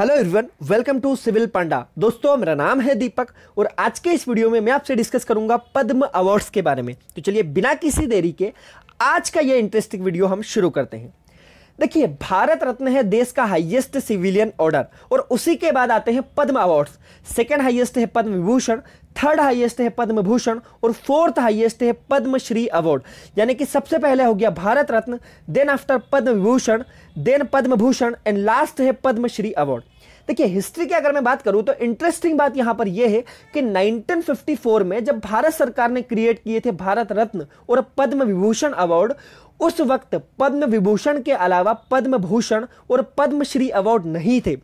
Hello everyone welcome to civil panda दोस्तों, मेरा नाम है दीपक और आज के इस वीडियो में मैं आपसे डिस्कस करूँगा पद्म अवार्ड्स के बारे में। तो चलिए, बिना किसी देरी के आज का ये इंटरेस्टिंग वीडियो हम शुरू करते हैं। देखिए, भारत रत्न है देश का हाईएस्ट सिविलियन ऑर्डर और उसी के बाद आते हैं पद्म अवार्ड्स सेकेंड हाईएस्ट है पद्म विभूषण थर्ड हाईएस्ट है पद्म भूषण और फोर्थ हाईएस्ट है पद्मश्री अवार्ड यानी कि सबसे पहले हो गया Bharat Ratna then after Padma Vibhushan then Padma Bhushan and last है पद्मश्री अवार्ड देखिए हिस्ट्री की अगर मैं बात करूँ तो इंटरेस्टिंग बात यहाँ पर यह है कि 1954 में जब भारत सरकार ने क्रिएट किए थे भारत रत्न और पद्म विभूषण अवार्ड उस वक्त पद्म विभूषण के अलावा पद्म भूषण और पद्मश्री अवार्ड नहीं थे।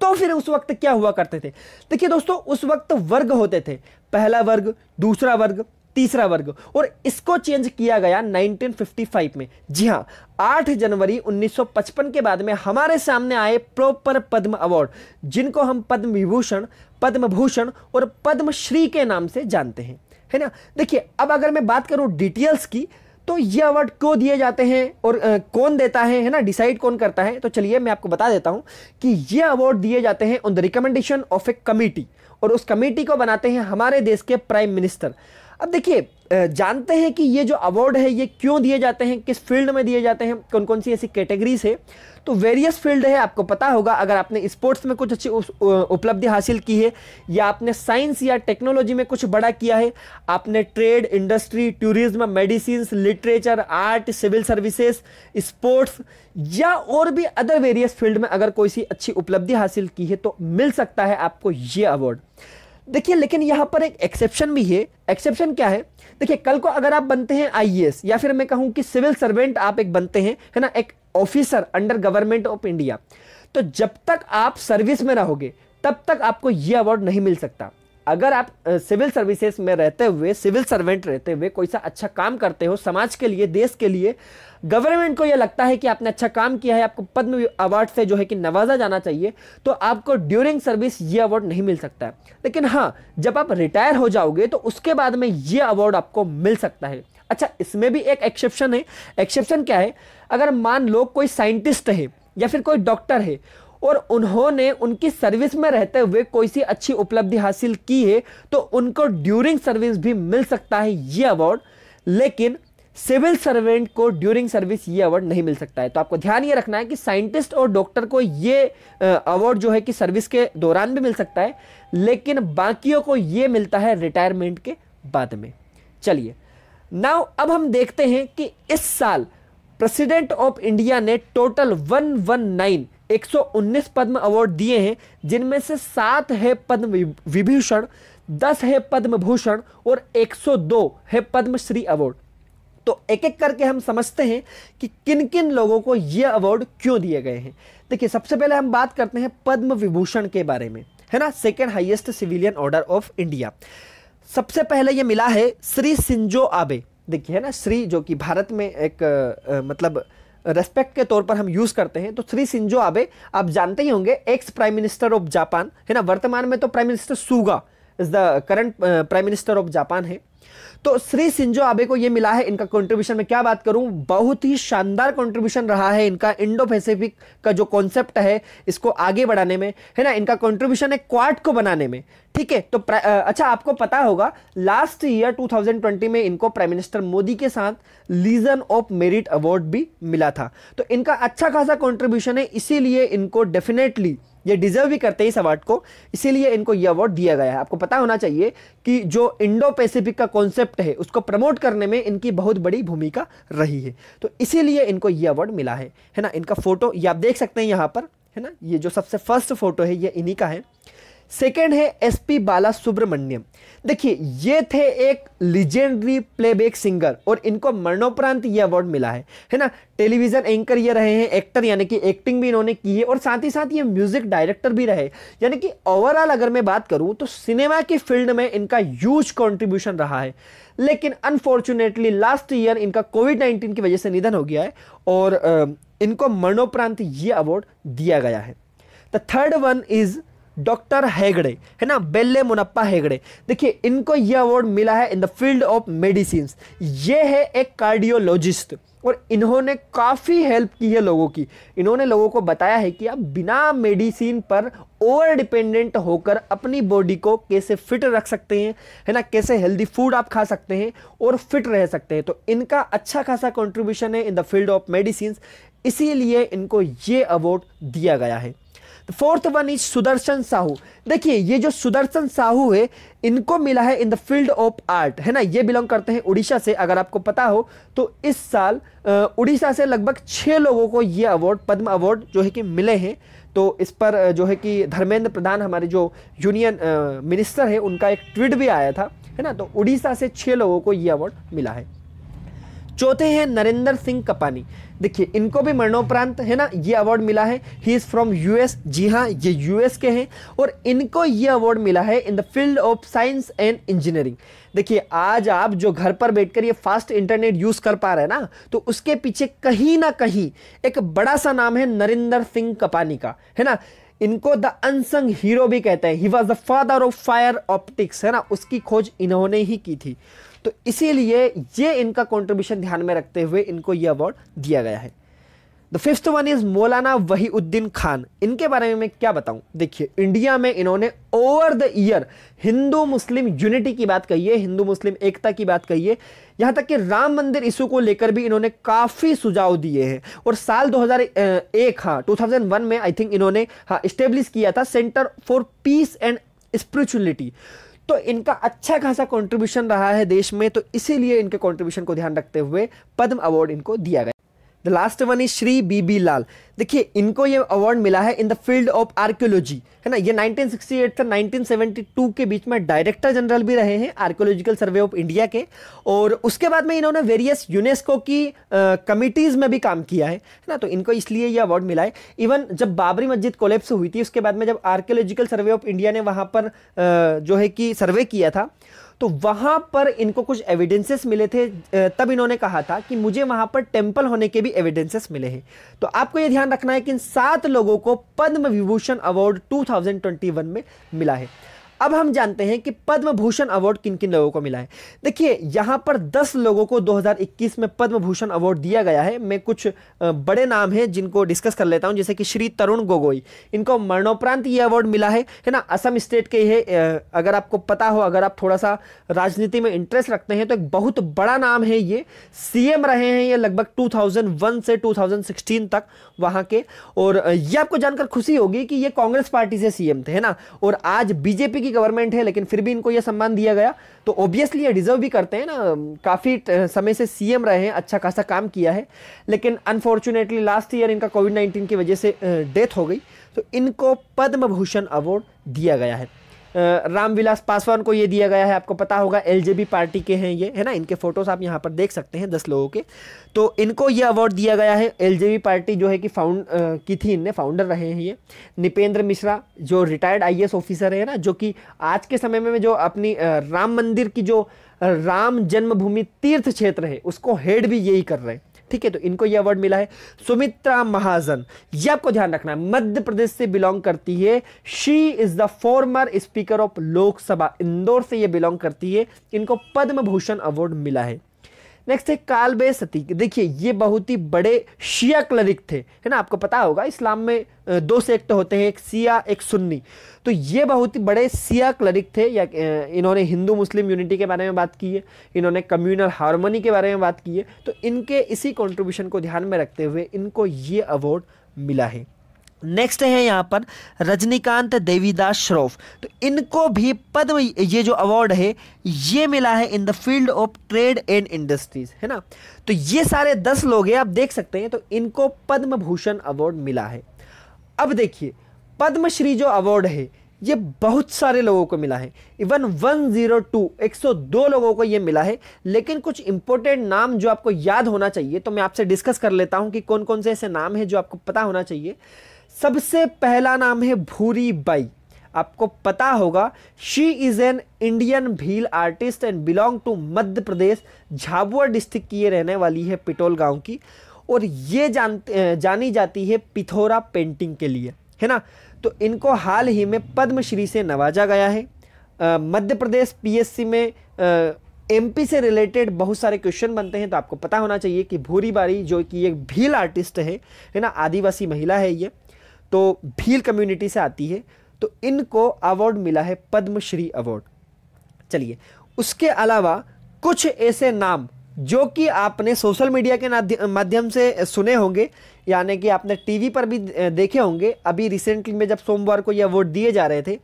तो फिर उस वक्त क्या हुआ करते थे? देखिए दोस्तों, उस वक्त वर्ग होते थे। पहला वर्ग, दूसरा वर्ग तीसरा वर्ग। और इसको चेंज किया गया 1955 में। जी हाँ 8 जनवरी 1955 के बाद में हमारे सामने आए प्रॉपर पद्म अवार्ड जिनको हम पद्म विभूषण पद्म भूषण और पद्मश्री के नाम से जानते हैं। है ना? देखिए अब अगर मैं बात करूँ डिटेल्स की तो ये अवार्ड क्यों दिए जाते हैं और आ, कौन देता है है ना? डिसाइड कौन करता है? तो चलिए मैं आपको बता देता हूँ कि ये अवार्ड दिए जाते हैं on the recommendation of a committee और उस कमेटी को बनाते हैं हमारे देश के प्राइम मिनिस्टर अब देखिए जानते हैं कि ये जो अवार्ड है, ये क्यों दिए जाते हैं, किस फ़ील्ड में दिए जाते हैं कौन कौन सी ऐसी कैटेगरीज है तो वेरियस फ़ील्ड है, आपको पता होगा, अगर आपने स्पोर्ट्स में कुछ अच्छी उपलब्धि हासिल की है, या आपने साइंस या टेक्नोलॉजी में कुछ बड़ा किया है, आपने trade industry tourism medicine literature art civil services sports या और भी अदर वेरियस फ़ील्ड में अगर कोई सी अच्छी उपलब्धि हासिल की है तो मिल सकता है आपको ये अवार्ड देखिए, लेकिन यहाँ पर एक एक्सेप्शन भी है। एक्सेप्शन क्या है? देखिए, कल को अगर आप बनते हैं आईएएस या फिर मैं कहूँ कि सिविल सर्वेंट आप एक बनते हैं, है ना, एक officer under government of India तो जब तक आप सर्विस में रहोगे, तब तक आपको यह अवार्ड नहीं मिल सकता। अगर आप सिविल सर्विसेज़ में रहते हुए, सिविल सर्वेंट रहते हुए कोई सा अच्छा काम करते हो समाज के लिए, देश के लिए, गवर्नमेंट को यह लगता है कि आपने अच्छा काम किया है, आपको पद्म अवार्ड से जो है कि नवाजा जाना चाहिए तो आपको ड्यूरिंग सर्विस ये अवार्ड नहीं मिल सकता है। लेकिन हाँ जब आप रिटायर हो जाओगे तो उसके बाद में ये अवार्ड आपको मिल सकता है। अच्छा इसमें भी एक एक्सेप्शन है। एक्सेप्शन क्या है? अगर मान लो कोई साइंटिस्ट है या फिर कोई डॉक्टर है और उन्होंने उनकी सर्विस में रहते हुए कोई सी अच्छी उपलब्धि हासिल की है तो उनको ड्यूरिंग सर्विस भी मिल सकता है ये अवार्ड लेकिन सिविल सर्वेंट को ड्यूरिंग सर्विस ये अवार्ड नहीं मिल सकता है। तो आपको ध्यान ये रखना है कि साइंटिस्ट और डॉक्टर को ये अवार्ड जो है कि सर्विस के दौरान भी मिल सकता है, लेकिन बाकियों को ये मिलता है रिटायरमेंट के बाद में। चलिए नाउ अब हम देखते हैं कि इस साल प्रेसिडेंट ऑफ़ इंडिया ने टोटल 119 119 पद्म अवार्ड दिए हैं जिनमें से सात है पद्म विभूषण दस है पद्म भूषण और 102 है पद्मश्री अवार्ड तो एक एक करके हम समझते हैं कि किन किन लोगों को यह अवार्ड क्यों दिए गए हैं। देखिए सबसे पहले हम बात करते हैं पद्म विभूषण के बारे में है ना? Second highest civilian order of India सबसे पहले यह मिला है श्री सिंजो आबे। देखिए है ना? श्री जो कि भारत में एक आ, मतलब रेस्पेक्ट के तौर पर हम यूज़ करते हैं तो श्री सिंजो आबे, आप जानते ही होंगे ex prime minister of Japan है ना? वर्तमान में तो prime minister Suga is the current prime minister of Japan है। तो श्री सिंजो आबे को ये मिला है इनका कंट्रीब्यूशन में क्या बात करूँ? बहुत ही शानदार कंट्रीब्यूशन रहा है इनका इंडो पैसिफिक का जो कॉन्सेप्ट है, इसको आगे बढ़ाने में। है ना? इनका कंट्रीब्यूशन है क्वाड को बनाने में। ठीक है? तो अच्छा आपको पता होगा लास्ट ईयर 2020 में इनको प्राइम मिनिस्टर मोदी के साथ लीजन ऑफ़ मेरिट अवार्ड भी मिला था। तो इनका अच्छा खासा कॉन्ट्रीब्यूशन है, इसीलिए इनको डेफिनेटली ये डिजर्व भी करते हैं इस अवार्ड को। इसीलिए इनको ये अवार्ड दिया गया है। आपको पता होना चाहिए कि जो इंडो पैसिफिक का कॉन्सेप्ट है, उसको प्रमोट करने में इनकी बहुत बड़ी भूमिका रही है। तो इसीलिए इनको ये अवार्ड मिला है। है ना? इनका फ़ोटो ये आप देख सकते हैं यहाँ पर। है ना? ये जो सबसे फ़र्स्ट फ़ोटो है, ये इन्हीं का है। सेकेंड है एसपी बाला सुब्रमण्यम देखिए, ये थे एक लिजेंडरी प्लेबैक सिंगर और इनको मरणोपरांत ये अवार्ड मिला है। है ना? टेलीविज़न एंकर ये रहे हैं एक्टर यानी कि एक्टिंग भी इन्होंने की है और साथ ही साथ ये म्यूज़िक डायरेक्टर भी रहे। यानी कि ओवरऑल अगर मैं बात करूँ तो सिनेमा की फ़ील्ड में इनका ह्यूज कॉन्ट्रीब्यूशन रहा है। लेकिन अनफॉर्चुनेटली लास्ट ईयर इनका कोविड नाइन्टीन की वजह से निधन हो गया है और इनको मरणोपरांत ये अवार्ड दिया गया है। The third one is doctor Hegde, है ना, बेल्ले मुनप्पा हेगड़े। देखिए, इनको यह अवार्ड मिला है in the field of medicine ये है एक कार्डियोलॉजिस्ट और इन्होंने काफ़ी हेल्प की है लोगों की। इन्होंने लोगों को बताया है कि आप बिना मेडिसिन पर ओवर डिपेंडेंट होकर अपनी बॉडी को कैसे फिट रख सकते हैं, है ना, कैसे हेल्दी फ़ूड आप खा सकते हैं और फिट रह सकते हैं। तो इनका अच्छा खासा कंट्रीब्यूशन है in the field of medicine इसीलिए इनको ये अवार्ड दिया गया है। Fourth one is Sudarshan Sahoo देखिए, ये जो सुदर्शन साहू है, इनको मिला है in the field of art है ना? ये बिलोंग करते हैं उड़ीसा से, अगर आपको पता हो तो इस साल उड़ीसा से लगभग छः लोगों को ये अवार्ड पद्म अवार्ड जो है कि मिले हैं। तो इस पर जो है कि धर्मेंद्र प्रधान, हमारे जो यूनियन मिनिस्टर है, उनका एक ट्वीट भी आया था, है ना? तो उड़ीसा से छः लोगों को ये अवार्ड मिला है। चौथे हैं नरेंद्र सिंह कपानी। देखिए, इनको भी मरणोपरांत, है ना, ये अवार्ड मिला है। ही इज़ फ्रॉम यूएस जी हाँ ये यूएस के हैं। और इनको ये अवार्ड मिला है in the field of science and engineering देखिए, आज आप जो घर पर बैठकर ये फास्ट इंटरनेट यूज़ कर पा रहे हैं ना तो उसके पीछे कहीं ना कहीं एक बड़ा सा नाम है नरेंद्र सिंह कपानी का, है ना? इनको द अनसंग हीरो भी कहते हैं। He was the father of fibre optics है ना? उसकी खोज इन्होंने ही की थी। तो इसीलिए ये इनका कॉन्ट्रीब्यूशन ध्यान में रखते हुए इनको ये अवार्ड दिया गया है। द फिफ्थ वन इज़ मौलाना वहीउद्दीन खान। इनके बारे में मैं क्या बताऊँ? देखिए, इंडिया में इन्होंने over the year Hindu Muslim unity की बात कही है, हिंदू मुस्लिम एकता की बात कही है। यहाँ तक कि राम मंदिर इशू को लेकर भी इन्होंने काफ़ी सुझाव दिए हैं। और साल 2001 हाँ 2001 में आई थिंक इन्होंने हाँ स्टेब्लिश किया था centre for peace and spirituality तो इनका अच्छा खासा कंट्रीब्यूशन रहा है देश में तो इसीलिए इनके कंट्रीब्यूशन को ध्यान रखते हुए पद्म अवार्ड इनको दिया गया। The last one is Shri B B Lal देखिए इनको ये अवार्ड मिला है in the field of archaeology है ना? ये 1968 से 1972 के बीच में डायरेक्टर जनरल भी रहे हैं आर्कियोलॉजिकल सर्वे ऑफ़ इंडिया के. और उसके बाद में इन्होंने वेरियस यूनेस्को की कमिटीज़ में भी काम किया है ना? तो इनको इसलिए ये अवार्ड मिला है. इवन जब बाबरी मस्जिद कोलेप्स हुई थी उसके बाद में जब आर्कियोलॉजिकल सर्वे ऑफ़ इंडिया ने वहाँ पर आ, जो है कि सर्वे किया था तो वहाँ पर इनको कुछ एविडेंसेस मिले थे तब इन्होंने कहा था कि मुझे वहाँ पर टेंपल होने के भी एविडेंसेस मिले हैं। तो आपको यह ध्यान रखना है कि इन सात लोगों को पद्म विभूषण अवार्ड 2021 में मिला है। अब हम जानते हैं कि पद्म भूषण अवार्ड किन किन लोगों को मिला है। देखिए, यहाँ पर 10 लोगों को 2021 में पद्म भूषण अवार्ड दिया गया है। मैं कुछ बड़े नाम हैं जिनको डिस्कस कर लेता हूँ, जैसे कि श्री तरुण गोगोई। इनको मरणोपरांत ये अवार्ड मिला है है ना? असम स्टेट के ये अगर आपको पता हो, अगर आप थोड़ा सा राजनीति में इंटरेस्ट रखते हैं तो एक बहुत बड़ा नाम है ये। सीएम रहे हैं ये लगभग टू से टू तक वहाँ के। और ये आपको जानकर खुशी होगी कि ये कांग्रेस पार्टी से सीएम थे, है ना? और आज बीजेपी की गवर्नमेंट है, लेकिन फिर भी इनको यह सम्मान दिया गया। तो ऑब्वियसली ये डिजर्व भी करते हैं ना। काफ़ी समय से सीएम रहे हैं अच्छा खासा काम किया है। लेकिन अनफॉर्चुनेटली लास्ट ईयर इनका कोविड नाइन्टीन की वजह से डेथ हो गई। तो इनको पद्म भूषण अवार्ड दिया गया है। रामविलास पासवान को ये दिया गया है, आपको पता होगा, एलजेबी पार्टी के हैं ये, है ना? इनके फ़ोटोज़ आप यहाँ पर देख सकते हैं दस लोगों के। तो इनको ये अवार्ड दिया गया है। एलजेबी पार्टी जो है कि फाउंड की थी इनने फाउंडर रहे हैं ये। निपेंद्र मिश्रा, जो रिटायर्ड आई ऑफिसर है ना, जो कि आज के समय में जो अपनी राम मंदिर की जो राम जन्मभूमि तीर्थ क्षेत्र है, उसको हेड भी यही कर रहे हैं। ठीक है तो इनको यह अवार्ड मिला है। सुमित्रा महाजन, ये आपको ध्यान रखना है, मध्य प्रदेश से बिलोंग करती है। She is the former speaker of Lok Sabha, Indore से ये बिलोंग करती है। इनको पद्म भूषण अवार्ड मिला है। नेक्स्ट है कालबे सती। देखिए, ये बहुत ही बड़े शिया क्लरिक थे, है ना? आपको पता होगा, इस्लाम में दो सेक्ट होते हैं, एक सिया, एक सुन्नी। तो ये बहुत ही बड़े सिया क्लरिक थे, या इन्होंने हिंदू मुस्लिम यूनिटी के बारे में बात की है, इन्होंने कम्युनल हारमोनी के बारे में बात की है तो इनके इसी कंट्रीब्यूशन को ध्यान में रखते हुए इनको ये अवार्ड मिला है। नेक्स्ट है यहाँ पर रजनीकांत देवीदास श्रॉफ। तो इनको भी पद्म ये जो अवार्ड है, ये मिला है in the field of trade and industries है ना? तो ये सारे दस लोग हैं, आप देख सकते हैं तो इनको पद्म भूषण अवार्ड मिला है। अब देखिए, पद्मश्री जो अवार्ड है, ये बहुत सारे लोगों को मिला है। इवन 102 102 लोगों को ये मिला है। लेकिन कुछ इंपॉर्टेंट नाम जो आपको याद होना चाहिए तो मैं आपसे डिस्कस कर लेता हूँ कि कौन कौन से ऐसे नाम हैं जो आपको पता होना चाहिए। सबसे पहला नाम है भूरी बाई। आपको पता होगा she is an Indian Bhil artist and belong to Madhya Pradesh, Jhabua district की ये रहने वाली है पिटोल गाँव की। और ये जान जानी जाती है पिथौरा पेंटिंग के लिए, है ना? तो इनको हाल ही में पद्मश्री से नवाजा गया है। मध्य प्रदेश पीएससी में एमपी से रिलेटेड बहुत सारे क्वेश्चन बनते हैं तो आपको पता होना चाहिए कि भूरी बारी जो कि एक भील आर्टिस्ट है है ना? आदिवासी महिला है ये। तो भील कम्युनिटी से आती है तो इनको अवार्ड मिला है पद्मश्री अवार्ड चलिए, उसके अलावा कुछ ऐसे नाम जो कि आपने सोशल मीडिया के माध्यम से सुने होंगे, यानी कि आपने टीवी पर भी देखे होंगे। अभी रिसेंटली में जब सोमवार को ये अवार्ड दिए जा रहे थे,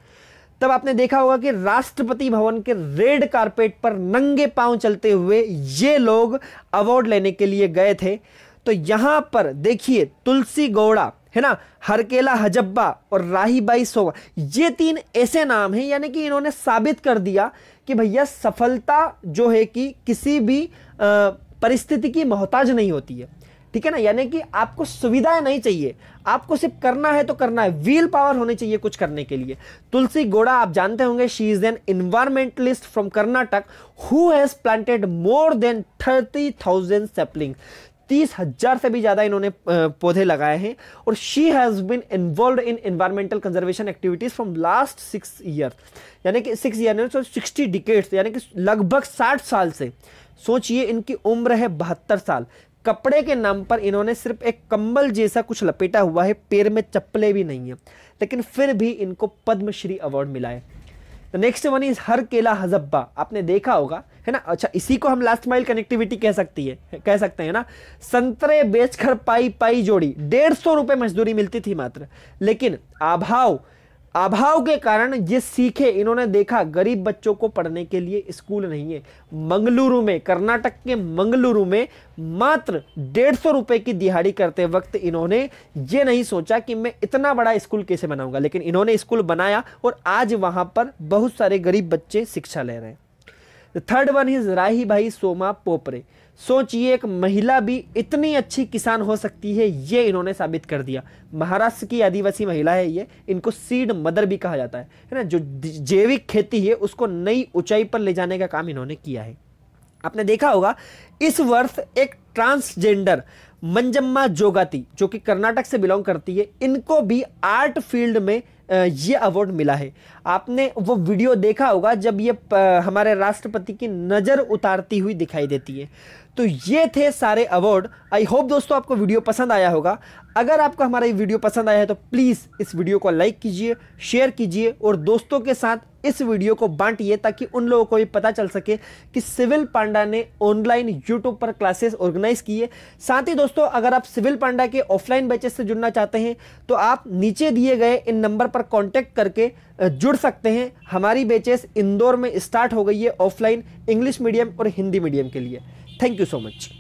तब आपने देखा होगा कि राष्ट्रपति भवन के रेड कारपेट पर नंगे पाँव चलते हुए ये लोग अवार्ड लेने के लिए गए थे। तो यहाँ पर देखिए, तुलसी गौड़ा है ना? हरकेला, हजब्बा और राहीबाई सोवा। ये तीन ऐसे नाम हैं, यानी कि इन्होंने साबित कर दिया कि भैया, सफलता जो है कि किसी भी परिस्थिति की मोहताज नहीं होती है। ठीक है ना? यानी कि आपको सुविधाएँ नहीं चाहिए। आपको सिर्फ़ करना है तो करना है। व्हील पावर होनी चाहिए कुछ करने के लिए। तुलसी गोड़ा, आप जानते होंगे she is an environmentalist from Karnataka who has planted more than thirty thousand sapling तीस हज़ार से भी ज़्यादा इन्होंने पौधे लगाए हैं और she has been involve in environmental conservation activities from last six year यानी कि सिक्स ईयर सिक्सटी डिकेट्स यानी कि लगभग साठ साल से। सोचिए इनकी उम्र है बहत्तर साल। कपड़े के नाम पर इन्होंने सिर्फ़ एक कंबल जैसा कुछ लपेटा हुआ है, पैर में चप्पलें भी नहीं है। लेकिन फिर भी इनको पद्मश्री अवार्ड मिला है। नेक्स्ट वन इज़ हर केला हजब्बा। आपने देखा होगा है ना? अच्छा इसी को हम लास्ट माइल कनेक्टिविटी कह सकती है, कह सकते हैं ना? संतरे बेचकर पाई पाई जोड़ी, डेढ़ सौ रुपए मजदूरी मिलती थी मात्र। लेकिन अभाव अभाव के कारण ये सीखे, इन्होंने देखा, गरीब बच्चों को पढ़ने के लिए स्कूल नहीं है। मंगलुरु में, कर्नाटक के मंगलुरु में मात्र डेढ़ सौ रुपए की दिहाड़ी करते वक्त इन्होंने ये नहीं सोचा कि मैं इतना बड़ा स्कूल कैसे बनाऊँगा। लेकिन इन्होंने स्कूल बनाया और आज वहाँ पर बहुत सारे गरीब बच्चे शिक्षा ले रहे हैं। थर्ड वन इज़ राही भाई सोमा पोपरे. सोचिए, एक महिला भी इतनी अच्छी किसान हो सकती है, ये इन्होंने साबित कर दिया। महाराष्ट्र की आदिवासी महिला है ये, इनको सीड मदर भी कहा जाता है। है ना? जो जैविक खेती है, उसको नई ऊंचाई पर ले जाने का काम इन्होंने किया है। आपने देखा होगा, इस वर्ष एक ट्रांसजेंडर, मंजम्मा जोगाती, जो कि कर्नाटक से बिलोंग करती है, इनको भी आर्ट फ़ील्ड में ये अवार्ड मिला है। आपने वो वीडियो देखा होगा जब ये हमारे राष्ट्रपति की नज़र उतारती हुई दिखाई देती है। तो ये थे सारे अवार्ड। आई होप दोस्तों आपको वीडियो पसंद आया होगा। अगर आपको हमारा ये वीडियो पसंद आया है तो प्लीज़ इस वीडियो को लाइक कीजिए शेयर कीजिए और दोस्तों के साथ इस वीडियो को बांटिए ताकि उन लोगों को भी पता चल सके कि सिविल पांडा ने ऑनलाइन यूट्यूब पर क्लासेस ऑर्गेनाइज किए। साथ ही दोस्तों, अगर आप सिविल पांडा के ऑफलाइन बैचेस से जुड़ना चाहते हैं तो आप नीचे दिए गए इन नंबर पर कॉन्टैक्ट करके जुड़ सकते हैं। हमारी बेचेस इंदौर में स्टार्ट हो गई है ऑफलाइन इंग्लिश मीडियम और हिंदी मीडियम के लिए। Thank you so much